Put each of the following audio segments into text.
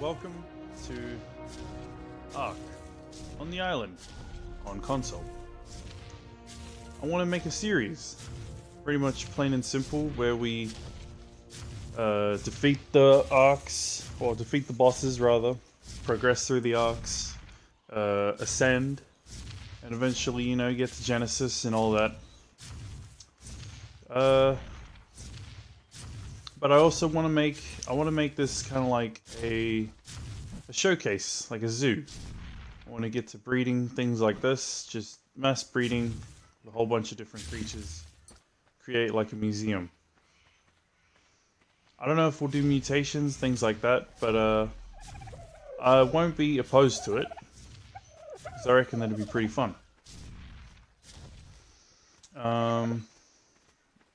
welcome to Ark on the island on console. I want to make a series, pretty much plain and simple, where we uh, defeat the arcs, or defeat the bosses rather, progress through the arcs, uh, ascend, and eventually, you know, get to Genesis and all that. Uh, but I also want to make I want to make this kind of like a a showcase, like a zoo. I want to get to breeding things like this, just mass breeding a whole bunch of different creatures, create like a museum. I don't know if we'll do mutations, things like that, but uh, I won't be opposed to it. Because I reckon that'd be pretty fun. Um,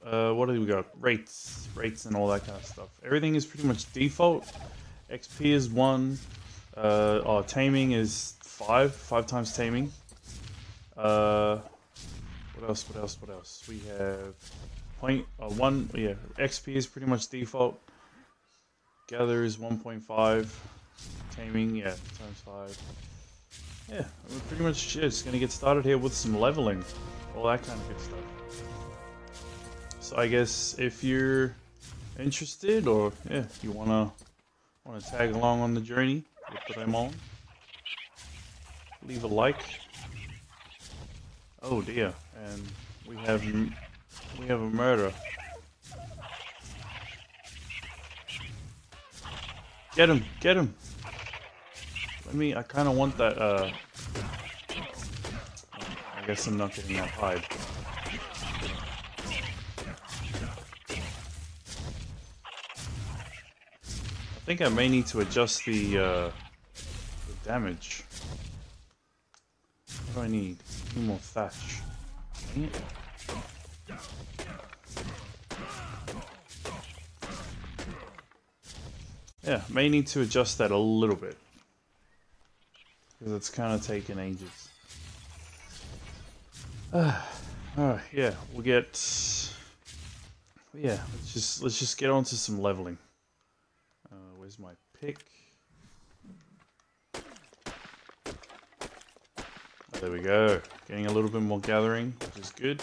uh, what do we got? Rates, rates, and all that kind of stuff. Everything is pretty much default. XP is one. Uh, oh, taming is five. Five times taming. Uh, what else? What else? What else? We have point uh, one. Yeah, XP is pretty much default. Gather is 1.5. Taming, yeah, times five. Yeah, we're pretty much just gonna get started here with some leveling, all that kind of good stuff. So I guess if you're interested, or yeah, you wanna wanna tag along on the journey what I'm on, leave a like. Oh dear, and we have we have a murder. Get him! Get him! Let me. I kind of want that. Uh, I guess I'm not getting that hide. Think I may need to adjust the, uh, the damage. What do I need? I need more thatch. Yeah, may need to adjust that a little bit. Because it's kind of taking ages. Uh, Alright, yeah, we'll get... Yeah, let's just, let's just get on to some leveling. Uh, pick? Oh, there we go. Getting a little bit more gathering, which is good.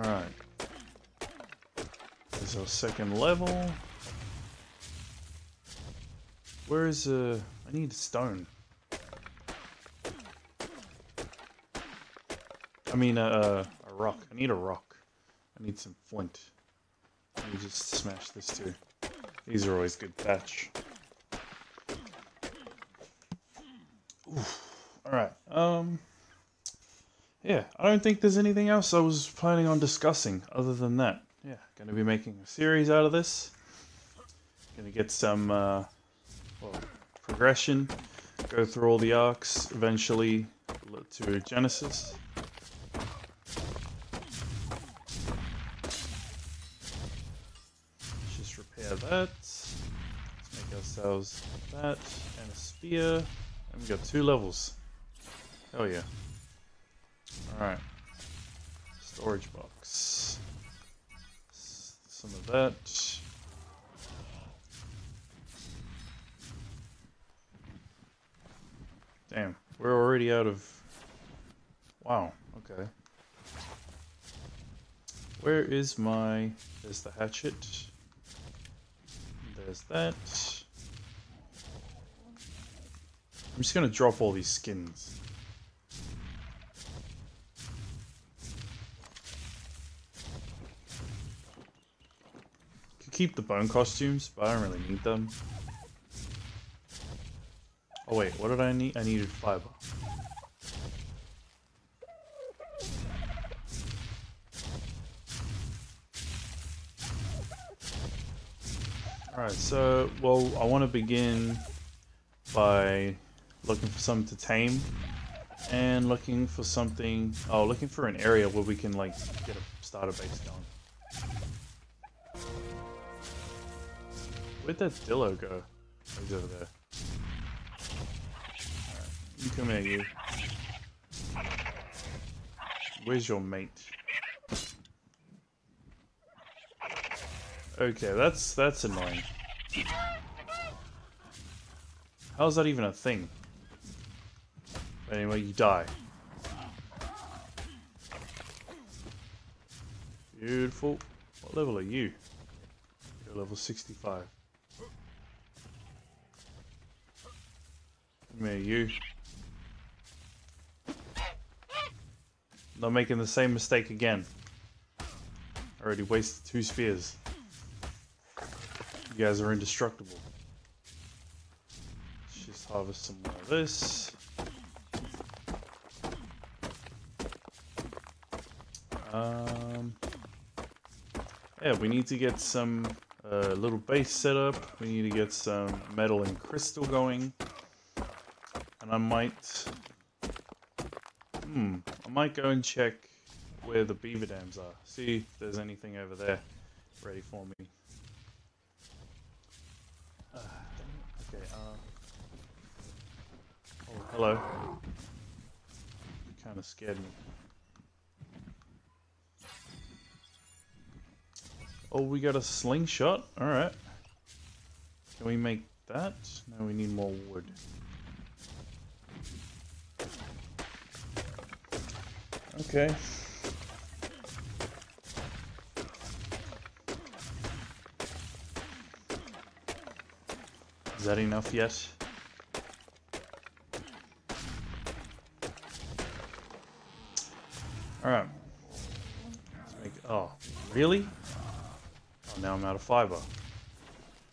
Alright. There's our second level. Where is uh I need stone. I mean uh, rock. I need a rock. I need some flint. Let me just smash this too. These are always good thatch. Alright, um yeah, I don't think there's anything else I was planning on discussing other than that. Yeah, going to be making a series out of this. Going to get some uh, well, progression, go through all the arcs, eventually to Genesis. That. Let's make ourselves that and a spear. And we got two levels. Hell yeah. Alright. Storage box. Some of that. Damn, we're already out of... Wow, okay. Where is my... There's the hatchet. There's that. I'm just gonna drop all these skins. keep the bone costumes, but I don't really need them. Oh wait, what did I need? I needed fiber. Alright, so, well, I want to begin by looking for something to tame and looking for something, oh, looking for an area where we can, like, get a starter base going. Where'd that Dillo go? He's over there. Alright, you come here, you. Where's your mate? Okay, that's that's annoying. How's that even a thing? Anyway, you die. Beautiful. What level are you? You're level 65. Come here, you. Not making the same mistake again. Already wasted two spheres. You guys are indestructible. Let's just harvest some more of this. Um, yeah, we need to get some uh, little base set up. We need to get some metal and crystal going. And I might... Hmm, I might go and check where the beaver dams are. See if there's anything over there ready for me. Uh, okay, uh... Hello. Kind of scared me. Oh, we got a slingshot. Alright. Can we make that? No, we need more wood. Okay. Is that enough yet? Alright. Oh, really? Oh, now I'm out of fiber.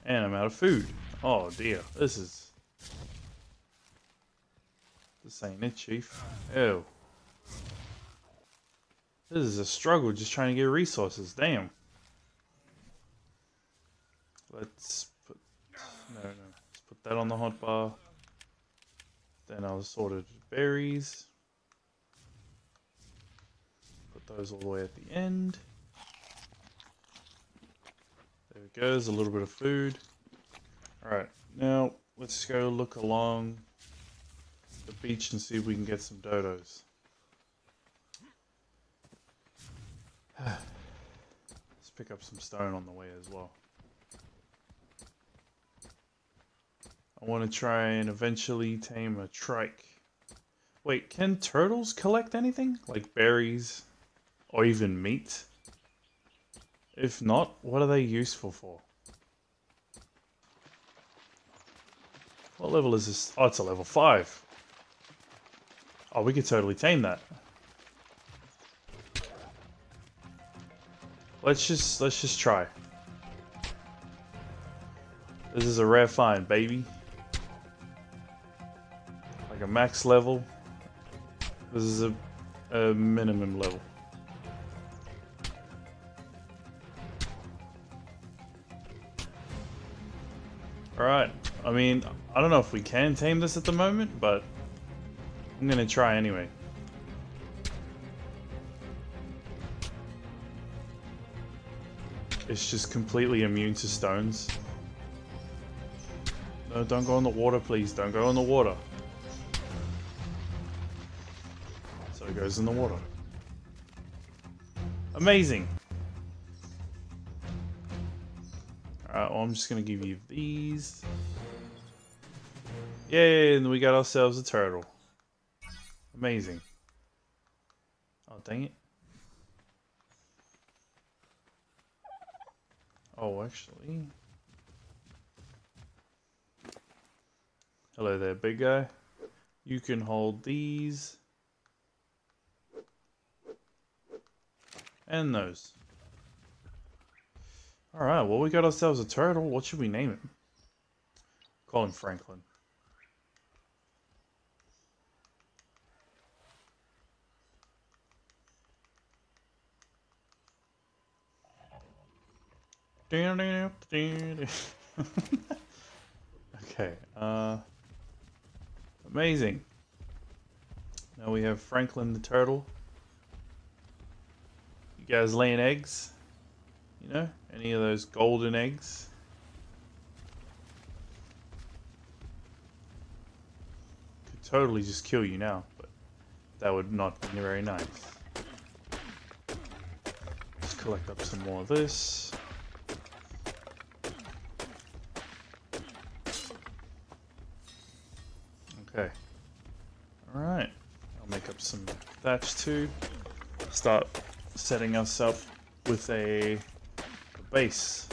And I'm out of food. Oh dear, this is... This ain't it, Chief. Ew. This is a struggle just trying to get resources. Damn. Let's put... No, no. Let's put that on the hotbar. Then I'll sort of berries. Put those all the way at the end. There it goes, a little bit of food. Alright, now let's go look along the beach and see if we can get some dodos. Let's pick up some stone on the way as well. I want to try and eventually tame a trike. Wait, can turtles collect anything? Like berries? Or even meat? If not, what are they useful for? What level is this? Oh, it's a level 5. Oh, we could totally tame that. Let's just let's just try. This is a rare find, baby. Like a max level. This is a, a minimum level. Alright, I mean, I don't know if we can tame this at the moment, but I'm gonna try anyway. It's just completely immune to stones. No, don't go in the water, please. Don't go in the water. So it goes in the water. Amazing. Well, I'm just going to give you these. Yay, and we got ourselves a turtle. Amazing. Oh, dang it. Oh, actually. Hello there, big guy. You can hold these. And those. Alright, well we got ourselves a turtle. What should we name him? Call him Franklin. okay, uh, amazing. Now we have Franklin the turtle. You guys laying eggs? You know, any of those golden eggs. Could totally just kill you now, but that would not be very nice. Let's collect up some more of this. Okay. Alright. I'll make up some thatch too. Start setting us up with a base.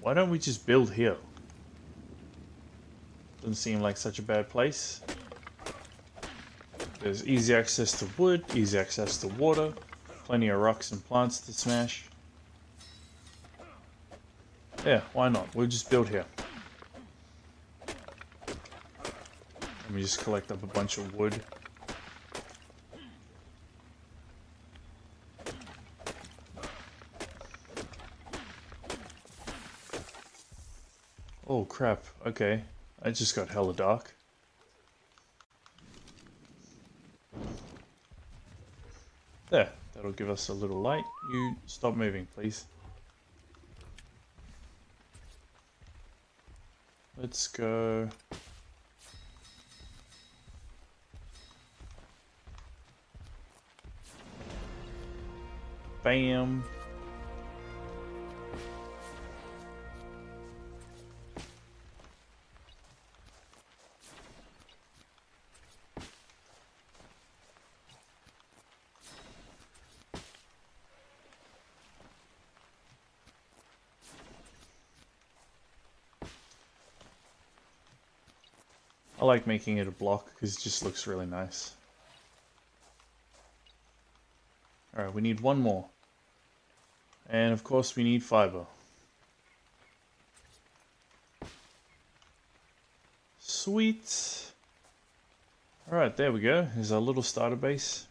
Why don't we just build here? Doesn't seem like such a bad place. There's easy access to wood, easy access to water, plenty of rocks and plants to smash. Yeah, why not? We'll just build here. Let me just collect up a bunch of wood. Oh crap, okay. I just got hella dark. There, that'll give us a little light. You stop moving, please. Let's go. Bam. Like making it a block because it just looks really nice. Alright, we need one more. And of course we need fiber. Sweet. Alright, there we go. Here's our little starter base.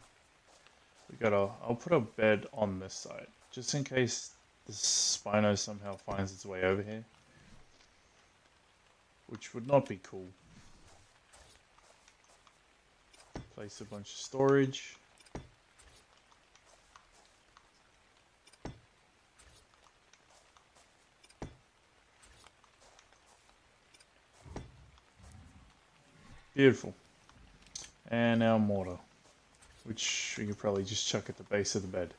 We got a, I'll put a bed on this side, just in case the Spino somehow finds its way over here. Which would not be cool. Place a bunch of storage. Beautiful. And our mortar, which we could probably just chuck at the base of the bed.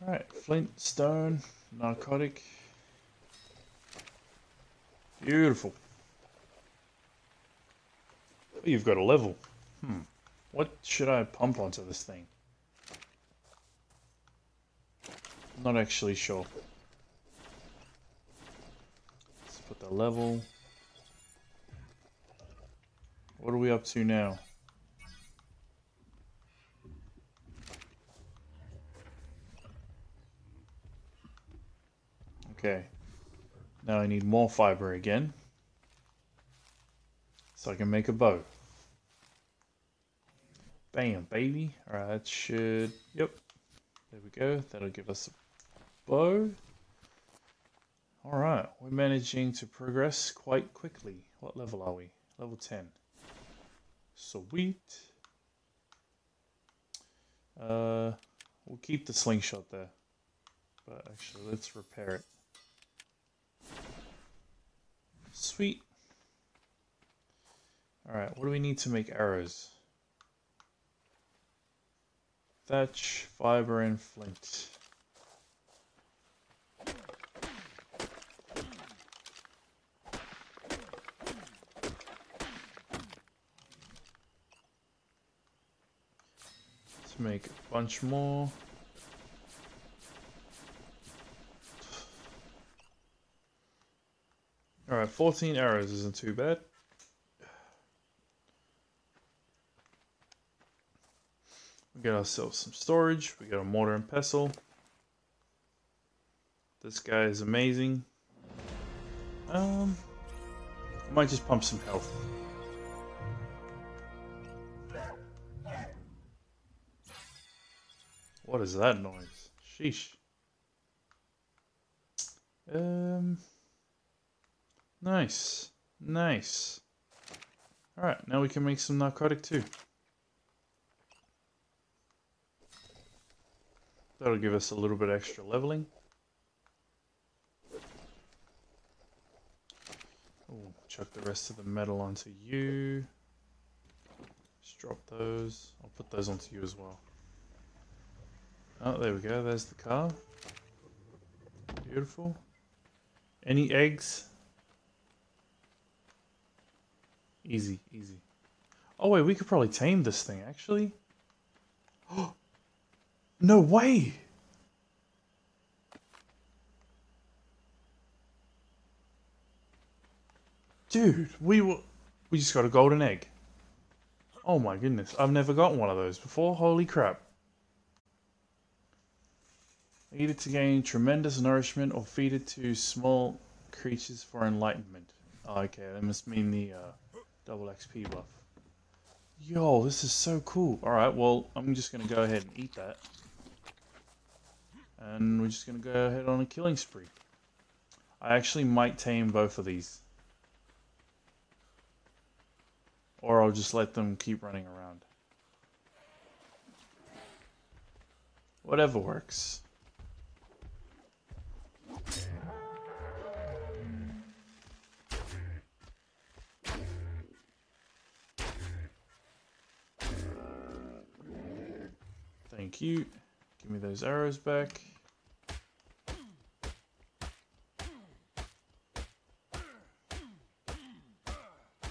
Alright, flint, stone, narcotic. Beautiful. You've got a level. Hmm. What should I pump onto this thing? Not actually sure. Let's put the level. What are we up to now? Okay. Now I need more fiber again. So I can make a bow. Bam, baby. Alright, that should... Yep. There we go. That'll give us a bow. Alright, we're managing to progress quite quickly. What level are we? Level 10. Sweet. Uh, we'll keep the slingshot there. But actually, let's repair it. Sweet. Alright, what do we need to make arrows? Thatch, fiber, and flint. Let's make a bunch more. Alright, 14 arrows isn't too bad. We got ourselves some storage. We got a mortar and pestle. This guy is amazing. Um, I might just pump some health. What is that noise? Sheesh. Um... Nice. Nice. Alright, now we can make some narcotic too. That'll give us a little bit extra leveling. Ooh, chuck the rest of the metal onto you. Just drop those. I'll put those onto you as well. Oh, there we go. There's the car. Beautiful. Any eggs? Easy, easy. Oh wait, we could probably tame this thing actually. no way! Dude, we were, we just got a golden egg. Oh my goodness, I've never gotten one of those before. Holy crap. Eat it to gain tremendous nourishment or feed it to small creatures for enlightenment. Oh, okay, that must mean the uh, double XP buff. Yo, this is so cool. Alright, well, I'm just going to go ahead and eat that. And we're just going to go ahead on a killing spree. I actually might tame both of these. Or I'll just let them keep running around. Whatever works. Thank you. Give me those arrows back.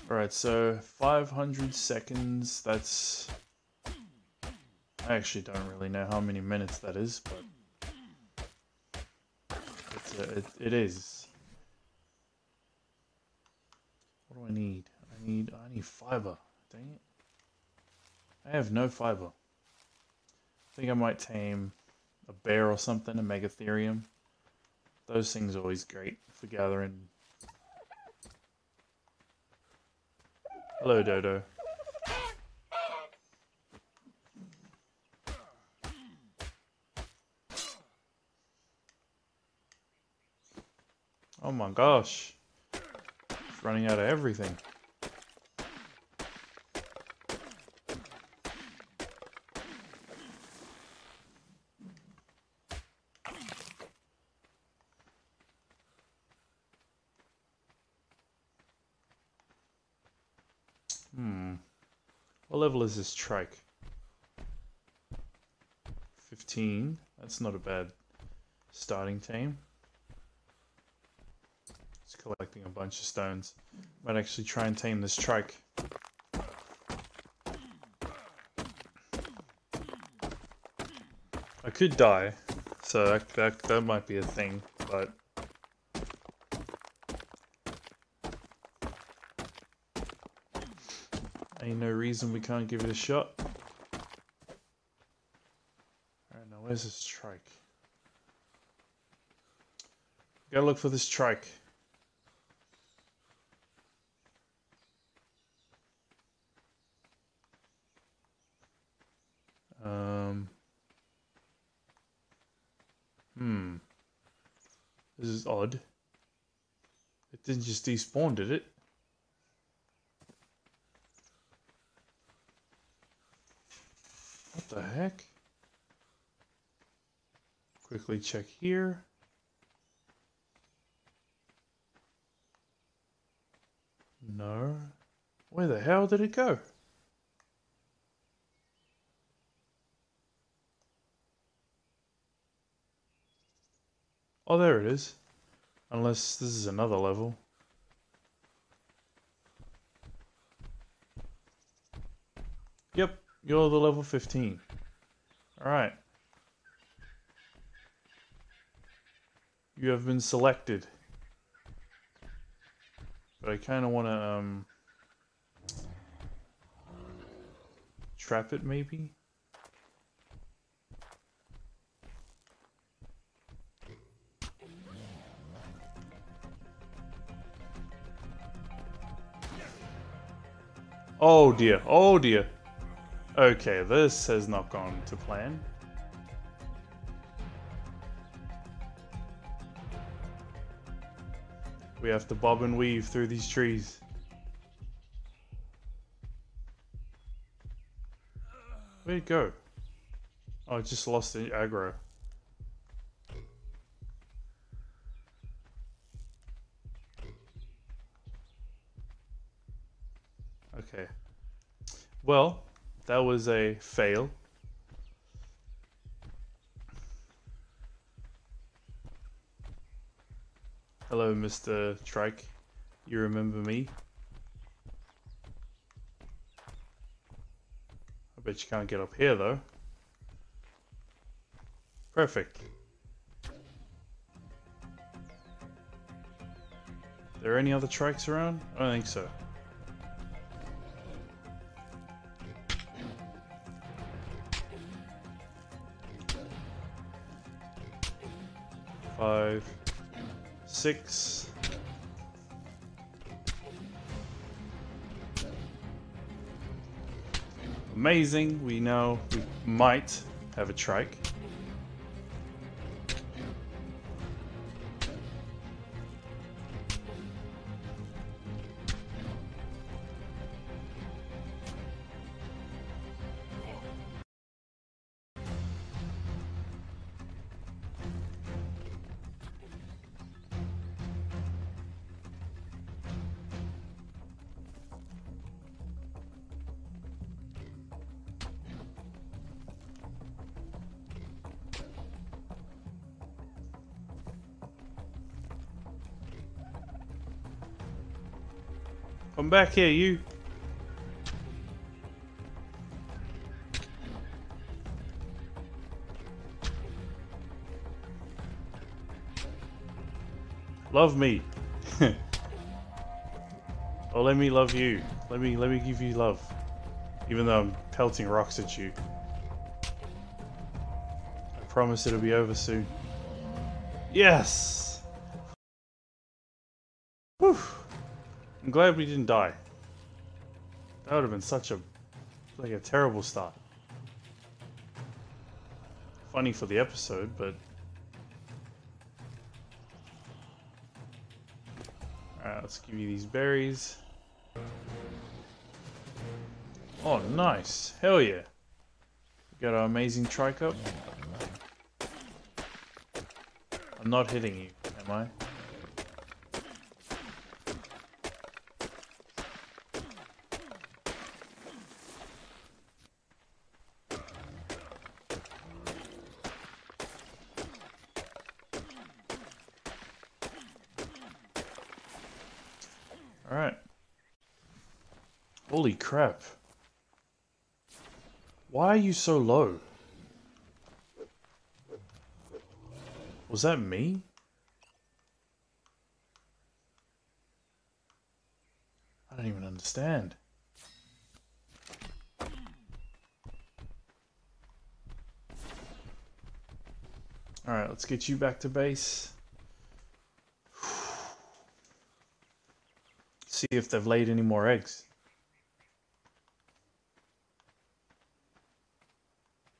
Alright, so 500 seconds, that's... I actually don't really know how many minutes that is, but... It's a, it, it is. What do I need? I need, I need fiber. Dang it. I have no fiber. I think I might tame a bear or something, a megatherium. Those things are always great for gathering Hello, Dodo. Oh my gosh. It's running out of everything. Level is this trike? 15. That's not a bad starting team. Just collecting a bunch of stones. Might actually try and tame this trike. I could die, so that, that, that might be a thing, but Ain't no reason we can't give it a shot. Alright, now where's this trike? Gotta look for this trike. Um. Hmm. This is odd. It didn't just despawn, did it? the heck? Quickly check here. No. Where the hell did it go? Oh, there it is. Unless this is another level. Yep, you're the level 15. Alright. You have been selected. But I kind of want to, um... Trap it, maybe? Oh dear, oh dear. Okay, this has not gone to plan. We have to bob and weave through these trees. Where'd it go? Oh, I just lost the aggro. Okay. Well, that was a fail. Hello, Mr. Trike. You remember me? I bet you can't get up here, though. Perfect. there any other trikes around? I don't think so. Five, six. Amazing, we know we might have a trike. Come back here, you. Love me. oh, let me love you. Let me let me give you love. Even though I'm pelting rocks at you. I promise it'll be over soon. Yes! Whew. I'm glad we didn't die. That would have been such a like a terrible start. Funny for the episode, but Alright, let's give you these berries. Oh, nice. Hell yeah. We got our amazing tricup. I'm not hitting you, am I? Alright. Holy crap. Why are you so low? Was that me? I don't even understand. Alright, let's get you back to base. See if they've laid any more eggs.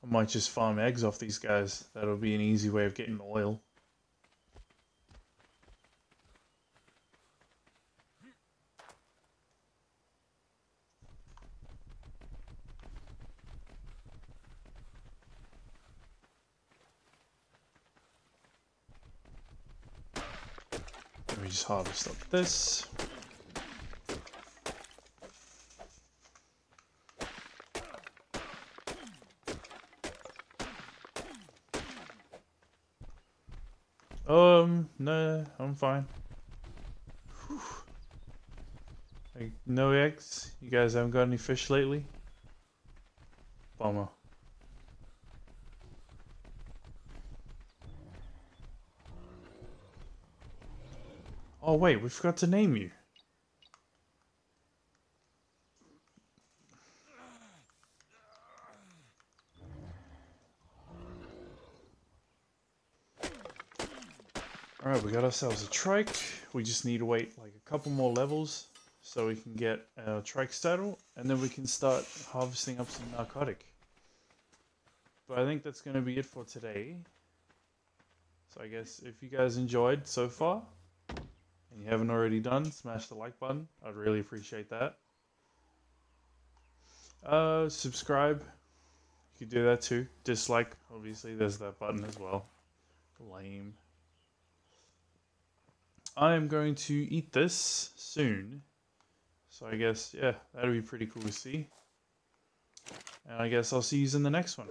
I might just farm eggs off these guys. That'll be an easy way of getting oil. Let me just harvest up this. Um, fine. Like, no eggs? You guys haven't got any fish lately? Bummer. Oh wait, we forgot to name you. Alright, we got ourselves a trike. We just need to wait like a couple more levels so we can get our trike saddle and then we can start harvesting up some narcotic. But I think that's going to be it for today. So I guess if you guys enjoyed so far and you haven't already done, smash the like button. I'd really appreciate that. Uh, subscribe. You could do that too. Dislike, obviously, there's that button as well. Lame. I am going to eat this soon. So I guess, yeah, that'll be pretty cool to see. And I guess I'll see you in the next one.